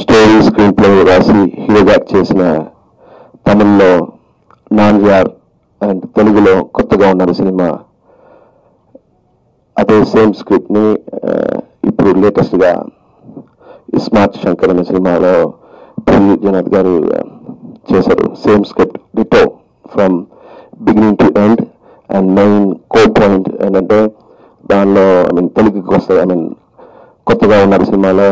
Story screen play రాసి హీరోగా చేసిన తమిళ్ళో నాన్యార్ అండ్ తెలుగులో కొత్తగా ఉన్న సినిమా. అదే సేమ్ స్క్రిప్ట్ని ఇప్పుడు లేటెస్ట్గా స్మార్ట్ శంకర్ అనే సినిమాలో పూరి జగన్నాథ్ గారు చేశారు. Same script ditto from beginning to end and main co point ఏంటంటే దానిలో ఐ మీన్ తెలుగుకి వస్తుంది ఐ మీన్ కొత్తగా ఉన్నారు సినిమాలో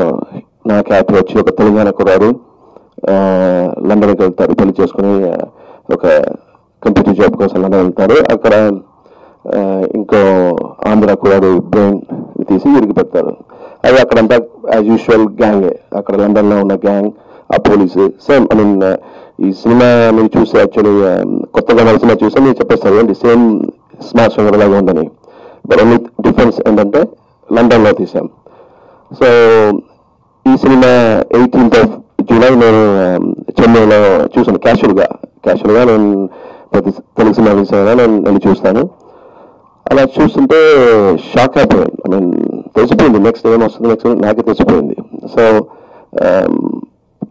నా క్యాప్ వచ్చి ఒక తెలంగాణ కురాడు లండన్కి వెళ్తారు. పెళ్ళి చేసుకుని ఒక కంప్యూటర్ జాబ్ కోసం లండన్ వెళ్తారు. అక్కడ ఇంకో ఆంధ్ర కురాడు బ్రెయిన్ తీసి ఇరిగి పెడతారు. అది అక్కడంతా యాజ్ యూజువల్ గ్యాంగ్ అక్కడ లండన్లో ఉన్న గ్యాంగ్ ఆ పోలీసు సేమ్ ఐ మీన్ ఈ సినిమా మీరు చూసి యాక్చువల్లీ కొత్తగా మన సినిమా చూస్తే మీరు చెప్పేస్తారు ఏంటి సేమ్ స్మార్ట్ ఫోన్ లాగా ఉందని. బట్ ఓన్లీ డిఫరెన్స్ ఏంటంటే లండన్లో తీసాం. సో ఈ సినిమా ఎయిటీన్త్ ఆఫ్ జూలై నేను um, చెన్నైలో చూసాను క్యాషువల్గా క్యాషువల్గా నేను ప్రతి తెలుగు సినిమా తీసాను నేను వెళ్ళి చూస్తాను. అలా చూస్తుంటే షాక్ అయిపోయాను. ఐ మీన్ తెలిసిపోయింది. నెక్స్ట్ ఏం వస్తుంది నెక్స్ట్ నాకే తెలిసిపోయింది. సో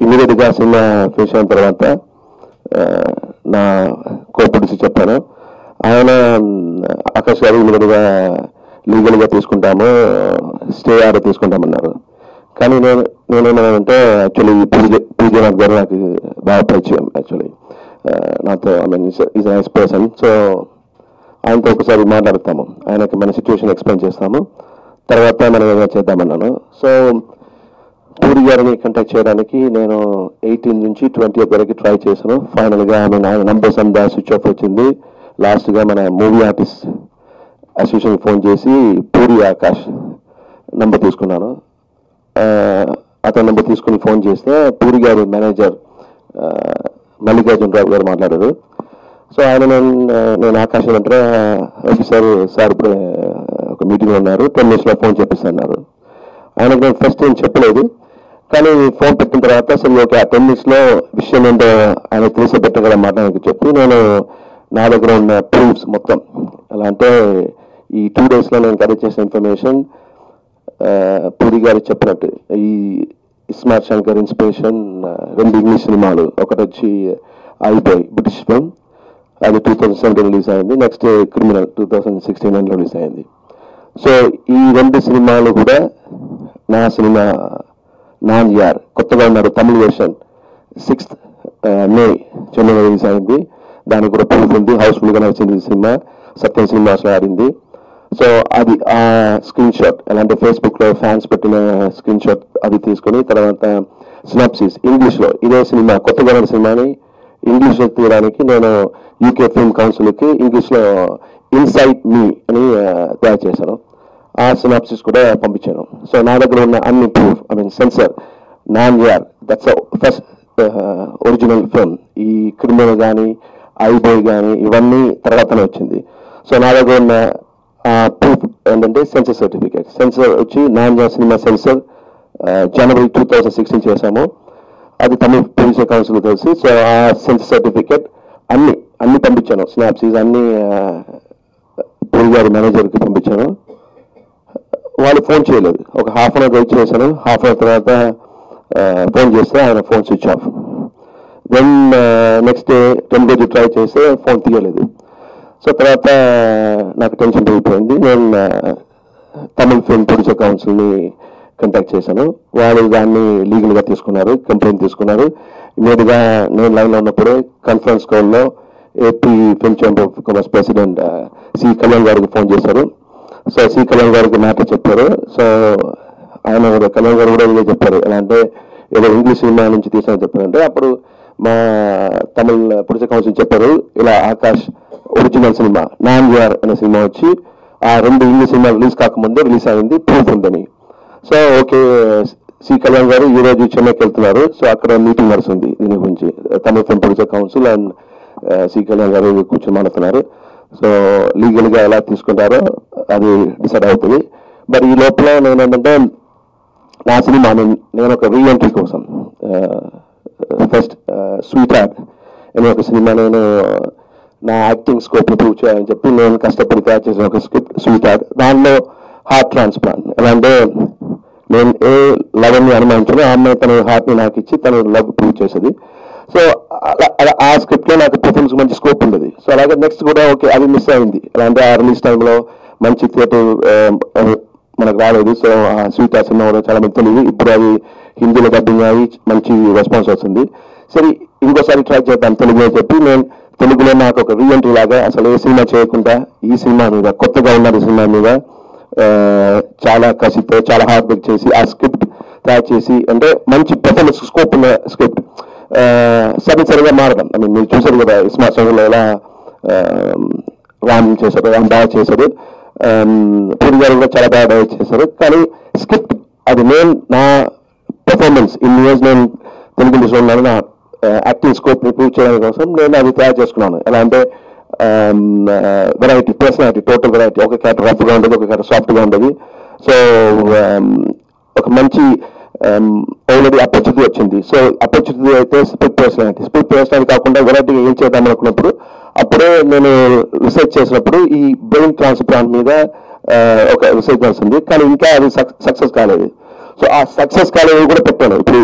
ఇమీడియట్గా um, సినిమా ఫినిష్ అయిన తర్వాత నా కోపడిసి చెప్పాను. ఆయన um, ఆకాష్ గారు ఇమీడియట్గా లీగల్గా తీసుకుంటాము స్టే ఆర్డర్ తీసుకుంటామన్నారు. కానీ నేను నేనేమన్నానంటే యాక్చువల్లీ పూజ పూజనాథ్ గారు నాకు బాగా పరిచయం యాక్చువల్లీ నాతో I mean is nice person so ఆయనతో ఒకసారి మాట్లాడతాము. ఆయనకి మన సిచ్యువేషన్ ఎక్స్ప్లెయిన్ చేస్తాము. తర్వాత మనం ఏదైనా చేద్దామన్నాను. సో పూరి గారిని కంటాక్ట్ చేయడానికి నేను ఎయిటీన్ నుంచి ట్వంటీ వరకు ట్రై చేశాను. ఫైనల్గా ఆమె ఆయన నంబర్స్ అంతా స్విచ్ ఆఫ్ వచ్చింది. లాస్ట్గా మన మూవీ ఆర్టిస్ట్ అసోసియేషన్ ఫోన్ చేసి పూరి ఆకాష్ నంబర్ తీసుకున్నాను. అతని నెంబర్ తీసుకుని ఫోన్ చేస్తే పూరి గారి మేనేజర్ మల్లికార్జున రావు గారు మాట్లాడారు. సో ఆయన నేను నేను ఆకాశం అంటే ఓకే సార్ సార్ ఇప్పుడు ఒక మీటింగ్ ఉన్నారు టెన్ మినిట్స్లో ఫోన్ చెప్పిస్తున్నారు ఆయనకు నేను ఫస్ట్ ఏం చెప్పలేదు కానీ ఫోన్ పెట్టిన తర్వాత సరే ఓకే ఆ టెన్ మినిట్స్లో విషయం ఏంటో ఆయన తెలిసి పెట్టగలమాట నాకు చెప్పి నేను నా దగ్గర ఉన్న ప్రూఫ్స్ మొత్తం ఎలా అంటే ఈ టూ డేస్లో నేను కలెక్ట్ చేసిన ఇన్ఫర్మేషన్ పూరి గారు చెప్పినట్టు ఈ ఇస్మార్ శంకర్ ఇన్స్పిరేషన్ రెండు ఇంగ్లీష్ సినిమాలు ఒకటి వచ్చి ఐబాయ్ బ్రిటిష్ ఫిల్మ్ అది టూ థౌజండ్ సెవెంటీన్ రిలీజ్ అయింది next criminal two thousand sixteen నైన్లో రిలీజ్ అయింది. సో ఈ రెండు సినిమాలు కూడా నా సినిమా నాన్ యార్ కొత్తగా ఉన్నారు తమిళ వెర్షన్ సిక్స్త్ మే చెన్నైలో రిలీజ్ అయింది. దానికి కూడా ప్రూఫ్ ఉంది హౌస్ఫుల్గా నచ్చింది సినిమా సత్యం సినిమాస్ ఆడింది. సో అది ఆ స్క్రీన్ షాట్ ఎలా అంటే ఫేస్బుక్లో ఫ్యాన్స్ పెట్టిన స్క్రీన్ షాట్ అది తీసుకొని తర్వాత సినాప్సిస్ ఇంగ్లీష్లో ఇదే సినిమా కొత్తగా ఉన్న సినిమాని ఇంగ్లీష్లో తీయడానికి నేను యూకే ఫిల్మ్ కౌన్సిల్కి ఇంగ్లీష్లో ఇన్సైట్ మీ అని తయారు చేశాను. ఆ సినాప్సిస్ కూడా పంపించాను. సో నా దగ్గర ఉన్న అన్ని proof I mean censor Nan Yaar that's first original film ఈ క్రిమినల్ కానీ ఐబోయ్ కానీ ఇవన్నీ తర్వాతనే వచ్చింది. సో నా దగ్గర ఉన్న ప్రూఫ్ ఏంటంటే సెన్సర్ సర్టిఫికేట్ సెన్సర్ వచ్చి నాన్ సినిమా సెన్సర్ జనవరి టూ థౌజండ్ సిక్స్టీన్ చేశాము. అది తమిళ ప్రొడ్యూసర్ కౌన్సిల్ కలిసి సో ఆ సెన్సర్ సర్టిఫికేట్ అన్ని అన్ని పంపించాను. స్నాప్సీస్ అన్ని పూరి గారి మేనేజర్కి పంపించాను. వాళ్ళు ఫోన్ చేయలేదు. ఒక హాఫ్ అన్ అవర్ వెయిట్ చేశాను. హాఫ్ అన్ అవర్ తర్వాత ఫోన్ చేస్తే ఆయన phone switch off then next day ten రోజు ట్రై చేస్తే ఫోన్ తీయలేదు. సో తర్వాత నాకు టెన్షన్ పెరిగిపోయింది. నేను తమిళ్ తమిళ ఫిల్మ్ ప్రొడ్యూసర్ కౌన్సిల్ని కంటాక్ట్ చేశాను. వాళ్ళు దాన్ని లీగల్గా తీసుకున్నారు కంప్లైంట్ తీసుకున్నారు. ఇమీడియట్గా నేను లైన్లో ఉన్నప్పుడే కాన్ఫరెన్స్ కాల్లో AP film chamber of commerce president C Kalyan garu phone చేశారు. సో సి కళ్యాణ్ గారికి మ్యాటర్ చెప్పారు. సో ఆయన కళ్యాణ్ గారు కూడా ఇదే చెప్పారు. ఎలా అంటే ఏదో ఇంగ్లీష్ సినిమా నుంచి తీసానని చెప్పారంటే అప్పుడు మా తమిళ ప్రొడ్యూసర్ కౌన్సిల్ చెప్పారు ఇలా Akash original cinema non Yaar అనే సినిమా వచ్చి ఆ రెండు ఇంగ్లీష్ సినిమా రిలీజ్ కాకముందే రిలీజ్ అయింది ప్రూఫ్ ఉందని. So okay C Kalyan garu ఈ రోజు చెన్నైకి వెళ్తున్నారు సో అక్కడ మీటింగ్ నడుస్తుంది దీని గురించి. Tamil film producer council and C Kalyan garu కూర్చొని మాట్లాడుతున్నారు. సో లీగల్గా ఎలా తీసుకుంటారో అది డిసైడ్ అవుతుంది. మరి ఈ లోపల నేను ఏంటంటే నా సినిమా నేను ఒక రీఎంట్రీ కోసం ఫస్ట్ స్వీట్ హార్ట్ అనే ఒక సినిమా నేను నా యాక్టింగ్ స్కోప్ ప్రూవ్ చేయాలని చెప్పి నేను కష్టపడి తయారు చేసిన ఒక స్క్రిప్ట్ స్వీట్ దానిలో హార్ట్ ట్రాన్స్ప్లాంట్ ఎలా అంటే నేను ఏ లవ్ని అనుమానించానో ఆ అమ్మాయి తన హార్ట్ని నాకు ఇచ్చి తన లవ్ ప్రూవ్ చేసేది సో అలా- అలా ఆ స్క్రిప్ట్లో నాకు పర్ఫార్మెన్స్ మంచి స్కోప్ ఉండేది సో అలాగే నెక్స్ట్ కూడా ఓకే అది మిస్ అయింది ఎలా అంటే ఆ రిలీజ్ టైంలో మంచి థియేటర్ మనకు రాలేదు సో ఆ స్వీట్ ఆ సినిమా కూడా చాలా మంది తెలియదు ఇప్పుడు అది హిందీలో డబ్బింగ్ అయ్యి మంచి రెస్పాన్స్ వస్తుంది. సరే ఇంకోసారి ట్రై చేద్దాం తెలుగులో చెప్పి నేను తెలుగులో నాకు ఒక రీఎంట్రీ లాగా అసలు ఏ సినిమా చేయకుండా ఈ సినిమా మీద కొత్తగా ఉన్న సినిమా మీద చాలా కసితో చాలా హార్డ్ వర్క్ చేసి ఆ స్క్రిప్ట్ తయారు చేసి అంటే మంచి పెర్ఫార్మెన్స్ స్కోప్ ఉన్న స్క్రిప్ట్ సరి సరిగా మారడం ఐ మీన్ మీరు చూసారు కదా స్మార్ట్ సంఘంలో ఎలా రామ్ చేశారు రామ్ బాగా చేశారు. పూరి గారు కూడా చాలా బాగా డైరెక్ట్ చేశారు. కానీ స్క్రిప్ట్ అది నేను నా పెర్ఫార్మెన్స్ ఇన్ని ఇయర్స్ నేను తెలుగు ఉన్నాను నా యాక్టింగ్ స్కోప్ ఇంప్రూవ్ చేయడానికి కోసం నేను అది తయారు చేసుకున్నాను. ఎలా అంటే వెరైటీ పర్సనాలిటీ టోటల్ వెరైటీ ఒక క్యారెక్టర్ రఫ్గా ఉండదు ఒక క్యారెక్టర్ సాఫ్ట్గా ఉండదు. సో ఒక మంచి ఆల్రెడీ అపర్చునిటీ వచ్చింది. సో అపర్చునిటీ అయితే స్పిట్ పర్సనాలిటీ స్పిట్ పర్సనాలిటీ కాకుండా వెరైటీగా ఏం చేద్దాం అనుకున్నప్పుడు అప్పుడే నేను రీసెర్చ్ చేసినప్పుడు ఈ బ్రెయిన్ ట్రాన్స్ప్లాంట్ మీద ఒక రీసెర్చ్ వస్తుంది కానీ ఇంకా అది సక్సెస్ కాలేదు. సో ఆ సక్సెస్ కాలేజీ కూడా పెట్టాను ఇప్పుడు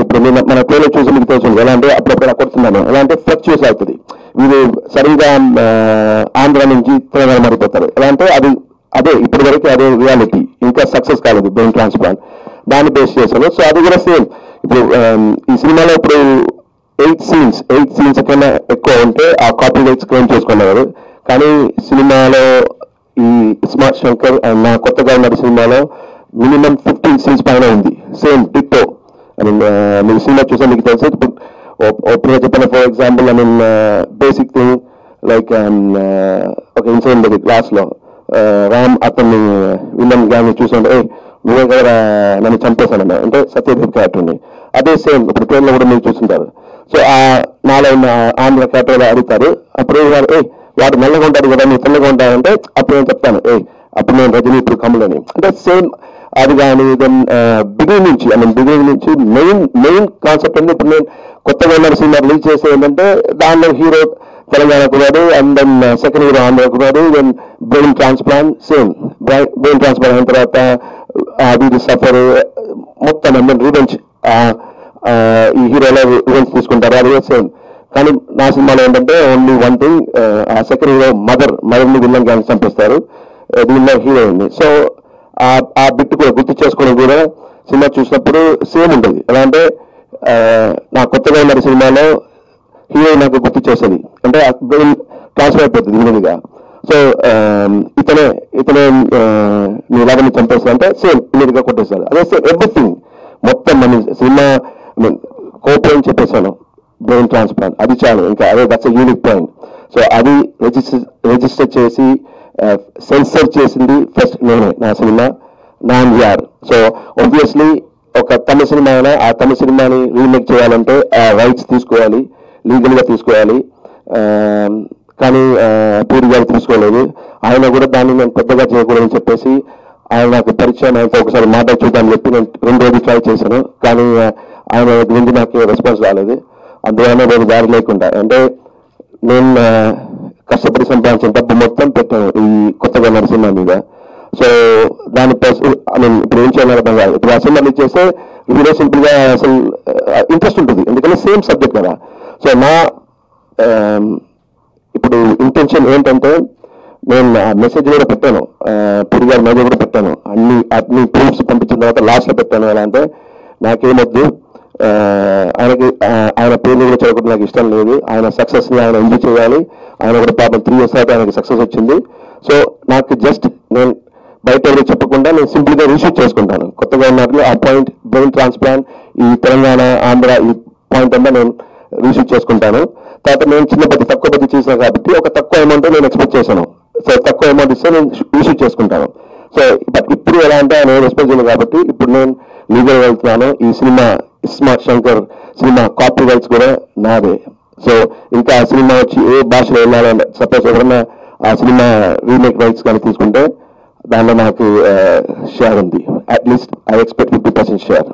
ఇప్పుడు నేను మన ప్లేలో చూసి మీకు తెలుసు. ఎలా అంటే అప్పుడప్పుడు కొడుతున్నాను ఎలా అంటే ఫ్లక్చుయేస్ అవుతుంది. వీళ్ళు సరిగా ఆంధ్ర నుంచి తెలంగాణ మారిపోతారు. ఎలా అంటే అది అదే ఇప్పటి వరకు అదే రియాలిటీ ఇంకా సక్సెస్ కాలేదు బ్రెయిన్ ట్రాన్స్ప్లాంట్ దాన్ని బేస్ చేశాను సో అది కూడా సేమ్ ఇప్పుడు ఈ సినిమాలో ఇప్పుడు ఎయిట్ సీన్స్ ఎయిట్ సీన్స్ కన్నా ఎక్కువ ఉంటే ఆ కాపీ రైట్స్ క్లెయిమ్ చేసుకున్నారు. కానీ సినిమాలో ఈ స్మార్ట్ శంకర్ నా కొత్తగా ఉన్న సినిమాలో మినిమం ఫిఫ్టీన్ సీన్స్ పైన ఉంది. సేమ్ డిట్టో ఐ మీన్ మీరు సినిమా చూసా మీకు తెలుసు. ఇప్పుడు ఓపెన్ చెప్పిన for example I mean basic thing like ఒక ఇన్సిడెంట్ ఉంది క్లాస్లో రామ్ అతన్ని విలన్ గ్యాంగ్ చూసాడు ఏ నువ్వే కదా నన్ను చంపేశాను అంటే సత్యదేవ్ క్యారెక్టర్ని అదే సేమ్ ఇప్పుడు ట్రైన్లో కూడా మీరు చూస్తుంటారు. సో ఆ నాలో ఉన్న ఆంధ్ర క్యారెక్టర్ అడుగుతారు. అప్పుడు వాడు ఏ వాడు నల్లగా ఉంటాడు కదా నువ్వు తెల్లగా ఉంటాడంటే అప్పుడు నేను చెప్తాను. ఏ అప్పుడు నేను రజనీ ఇప్పుడు కమలని. అంటే సేమ్ అది కానీ దెన్ బిగినింగ్ uh, నుంచి ఐ మీన్ బిగినింగ్ నుంచి మెయిన్ మెయిన్ కాన్సెప్ట్ అంటే ఇప్పుడు నేను కొత్తగా ఉన్న సినిమా రిలీజ్ చేస్తే ఏంటంటే దానిలో హీరో తెలంగాణ కురాడు అండ్ దెన్ సెకండ్ హీరో ఆంధ్రకు కురాడు then brain transplant same brain transplant అయిన తర్వాత uh, అది సఫర్ uh, మొత్తం ఐ మీన్ రివెంజ్ ఈ హీరోలో రివెంజ్ తీసుకుంటారు. అది సేమ్ కానీ నా సినిమాలో ఏంటంటే ఓన్లీ వన్ థింగ్ ఆ సెకండ్ హీరో మదర్ మదర్ని విల్లన్ గ్యాంగ్ చంపిస్తారు. దీనిలో ఉంది. సో ఆ ఆ బిట్ కూడా గుర్తు చేసుకోవడం కూడా సినిమా చూసినప్పుడు సేమ్ ఉంటుంది ఎలా అంటే నా కొత్తగా ఉన్న సినిమాలో హీరో నాకు గుర్తు చేస్తుంది అంటే బ్రెయిన్ ట్రాన్స్ఫర్ అయిపోతుంది ఇమీడియట్గా సో ఇతనే ఇతనే ఆ, నీ లాగా చంపేస్తా అంటే సేమ్ ఇమీడియట్గా కొట్టేస్తారు అదే సేమ్ ఎవ్రీథింగ్. మొత్తం మన సినిమా కోపం చెప్పేశాను బ్రెయిన్ ట్రాన్స్ప్లాంట్. అది చాలు. ఇంకా అదే దట్స్ యూనిక్ పాయింట్ సో అది రిజిస్టర్ రిజిస్టర్ చేసి సెన్సర్ చేసింది ఫస్ట్ నేనే నా cinema Nan Yaar so obviously ఒక తమిళ సినిమా అయినా ఆ తమిళ సినిమాని రీమేక్ చేయాలంటే ఆ రైట్స్ తీసుకోవాలి లీగల్గా తీసుకోవాలి. కానీ పూరి గారు తీసుకోలేదు. ఆయన కూడా దాన్ని నేను పెద్దగా చేయకూడదని చెప్పేసి ఆయన నాకు పరిచయం ఆయనతో ఒకసారి మాట చూద్దామని చెప్పి నేను రెండు రోజులు ట్రై చేశాను. కానీ ఆయన గురించి నాకు రెస్పాన్స్ రాలేదు. అందువల్ల నేను దారి లేకుండా అంటే నేను కష్టపడి సంపాదించిన డబ్బు మొత్తం పెట్టాను ఈ కొత్తగా నరసింహ మీద. సో దాని ఐ మీన్ ఇప్పుడు ఏం చేయాలని అర్థం కాదు. ఇప్పుడు ఆ సినిమా రిలీజ్ చేస్తే హీరో సింపుల్గా అసలు ఇంట్రెస్ట్ ఉంటుంది. ఎందుకంటే సేమ్ సబ్జెక్ట్ కదా. సో నా ఇప్పుడు ఇంటెన్షన్ ఏంటంటే నేను మెసేజ్ కూడా పెట్టాను. పురి గారి మెసేజ్ కూడా పెట్టాను. అన్ని అన్ని ప్రూఫ్స్ పంపించిన తర్వాత లాస్ట్లో పెట్టాను. ఎలా అంటే నాకేమొద్దు ఆయనకి ఆయన పేరు కూడా చదవడం నాకు ఇష్టం లేదు. ఆయన సక్సెస్ని ఆయన ఎంజాయ్ చేయాలి. ఆయన కూడా పాపం త్రీ ఇయర్స్ తర్వాత ఆయనకి సక్సెస్ వచ్చింది. సో నాకు జస్ట్ నేను బయట ఎవరు చెప్పకుండా నేను సింపుల్గా గా చేసుకుంటాను. కొత్తగా ఉన్నట్లు ఆ పాయింట్ బ్రెయిన్ ట్రాన్స్ప్లాంట్ ఈ తెలంగాణ ఆంధ్ర ఈ పాయింట్ అంతా నేను రీషూట్ చేసుకుంటాను. తర్వాత నేను చిన్న బడ్జెట్ తక్కువ బడ్జెట్ చేసినా కాబట్టి ఒక తక్కువ అమౌంట్ నేను ఎక్స్పెక్ట్ చేశాను. సో తక్కువ అమౌంట్ ఇస్తే నేను రీషూట్ చేసుకుంటాను. సో బట్ ఇప్పుడు ఎలా అంటే ఆయన ఎక్స్పెక్ట్ చేయలేదు కాబట్టి ఇప్పుడు నేను లీగల్ వెళ్తున్నాను. ఈ cinema smart Shankar cinema copyrights కూడా నాదే. సో ఇంకా ఆ సినిమా వచ్చి ఏ భాషలో వెళ్ళాలంటే సపోజ్ ఎవరైనా ఆ సినిమా రీమేక్ రైట్స్ కానీ తీసుకుంటే దానిలో నాకు షేర్ ఉంది. Atleast I expect fifty percent share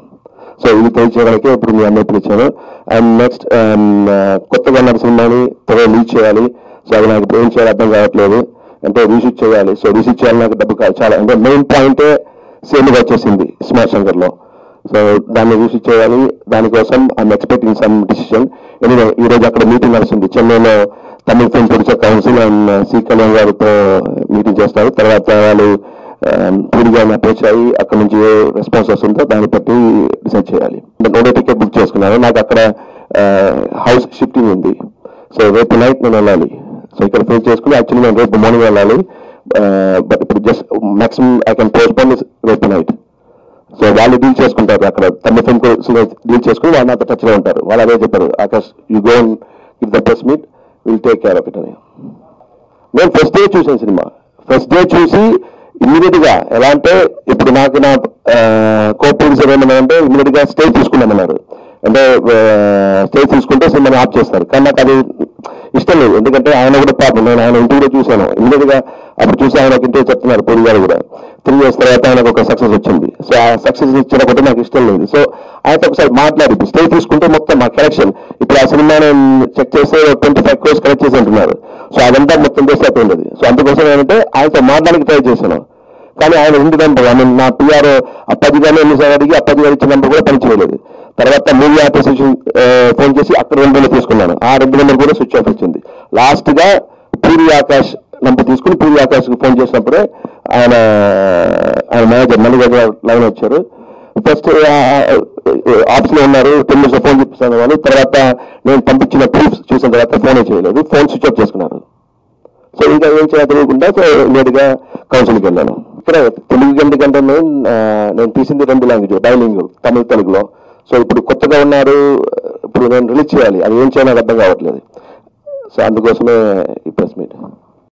so ఇది తెలియచేయడానికి ఇప్పుడు మీ అందరూ పిలిచాను అండ్ నెక్స్ట్ కొత్తగా ఉన్న సినిమాని త్వరగా లీడ్ చేయాలి. సో అది నాకు ఏం చేయాలి అర్థం కావట్లేదు. అంటే రీషూట్ చేయాలి. సో రీషూట్ చేయాలి నాకు డబ్బు చాలా. అంటే మెయిన్ పాయింటే సేమ్గా వచ్చేసింది స్మార్ట్ శంకర్లో. సో దాన్ని చూసి చేయాలి దానికోసం I'm expecting some decision anyway ఈ రోజు అక్కడ మీటింగ్ నడుస్తుంది. చెన్నైలో Tamil film producer council and C Kalyan గారితో uh, మీటింగ్ చేస్తారు. తర్వాత వాళ్ళు um, పూర్తిగా అప్రోచ్ అయ్యి అక్కడ నుంచి ఏ రెస్పాన్స్ వస్తుందో దాన్ని బట్టి డిసైడ్ చేయాలి. నోడే టికెట్ బుక్ చేసుకున్నాను నాకు అక్కడ uh, హౌస్ షిఫ్టింగ్ ఉంది. సో రేపు నైట్ నేను వెళ్ళాలి. సో ఇక్కడ ఫిల్ చేసుకుని యాక్చువల్లీ నేను రేపు మార్నింగ్ వెళ్ళాలి. బట్ ఇప్పుడు just maximum I can postpone రేపు నైట్ సో వాళ్ళు డీల్ చేసుకుంటారు అక్కడ. తమిళ ఫిల్మ్ డీల్ చేసుకుని వాళ్ళు అంత టచ్లో ఉంటారు. వాళ్ళు అదే చెప్పారు Akash you go if the press meet will take care of it అని. నేను ఫస్ట్ డే చూసాను సినిమా. ఫస్ట్ డే చూసి ఇమ్మీడియట్గా ఎలా అంటే ఇప్పుడు నాకు నా కో ఏమన్నా అంటే ఇమ్మీడియట్ స్టేజ్ తీసుకున్నామన్నారు అంటే స్టేజ్ తీసుకుంటే సినిమాని ఆఫ్ చేస్తారు. కానీ నాకు అది ఇష్టం లేదు. ఎందుకంటే ఆయన కూడా పాపం. నేను ఆయన ఇంటి కూడా చూశాను. ఇమ్మీడియట్గా అప్పుడు చూసి ఆయన ఒక చెప్తున్నారు పూరి గారు కూడా. త్రీ ఇయర్స్ తర్వాత ఆయనకు ఒక సక్సెస్ వచ్చింది. సో ఆ సక్సెస్ ఇచ్చిన కూడా నాకు ఇష్టం లేదు. సో ఆయనతో ఒకసారి మాట్లాడి స్టే తీసుకుంటే మొత్తం మా కలెక్షన్ ఇప్పుడు ఆ సినిమా చెక్ చేస్తే ట్వంటీ ఫైవ్ క్రోర్స్ కలెక్ట్ చేసి అంటున్నారు. సో అదంతా మొత్తం చేస్తే అయిపోయింది సో అందుకోసం ఏంటంటే ఆయనతో మాట్లాడడానికి ట్రై చేశాను. కానీ ఆయన ఇంటి నెంబర్ ఐ మీన్ నా పిఆర్ అప్పటిగానే ఎన్నిసార్లు అడిగి అప్పది గారు ఇచ్చిన నెంబర్ కూడా పనిచేయలేదు తర్వాత మూవీ అసోసియేషన్ ఫోన్ చేసి అక్కడ రెండు నెంబర్ తీసుకున్నాను. ఆ రెండు నెంబర్ కూడా స్విచ్ ఆఫ్ వచ్చింది లాస్ట్గా పూరి ఆకాష్ నంబర్ తీసుకుని పూరి ఆకాశ్కి ఫోన్ చేసినప్పుడే ఆయన ఆయన మేనేజర్ మళ్ళీ లైన్ వచ్చారు. ఫస్ట్ ఆఫీస్లో ఉన్నారు టెన్ మినిట్స్ ఫోన్ చూపిస్తాను వాళ్ళు తర్వాత నేను పంపించిన ప్రూఫ్స్ చూసిన తర్వాత ఫోనే చేయలేదు ఫోన్ స్విచ్ ఆఫ్ చేసుకున్నారు సో ఇంకా ఏం చేయాలి తెలియకుండా సో నేరుగా కౌన్సిల్కి వెళ్ళాను. ఇక్కడ తెలుగు ఎందుకంటే నేను నేను తీసింది రెండు లాంగ్వేజ్ డైలింగ్ తమిళ తెలుగులో. సో ఇప్పుడు కొత్తగా ఉన్నారు ఇప్పుడు నేను రిలీజ్ చేయాలి అది ఏం చేయాలో అర్థం కావట్లేదు. సో అందుకోసమే ఈ ప్రెస్ మీట్.